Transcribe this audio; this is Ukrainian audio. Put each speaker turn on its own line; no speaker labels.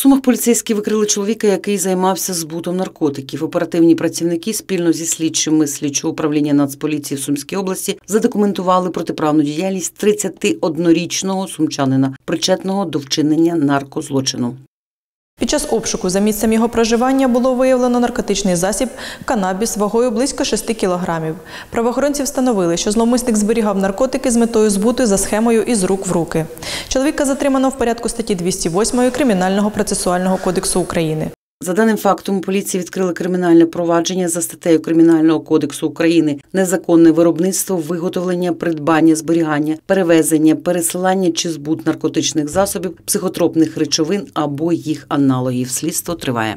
Сумах поліцейські викрили чоловіка, який займався збутом наркотиків. Оперативні працівники спільно зі слідчими слідчого управління Нацполіції в Сумській області задокументували протиправну діяльність 31-річного сумчанина, причетного до вчинення наркозлочину.
Під час обшуку за місцем його проживання було виявлено наркотичний засіб канабіс вагою близько 6 кілограмів. Правоохоронці встановили, що зловмисник зберігав наркотики з метою збуту за схемою із рук в руки. Чоловіка затримано в порядку статті 208 Кримінального процесуального кодексу України.
За даним фактом, поліція відкрила кримінальне провадження за статтею Кримінального кодексу України незаконне виробництво, виготовлення, придбання, зберігання, перевезення, пересилання чи збут наркотичних засобів, психотропних речовин або їх аналогів. Слідство триває.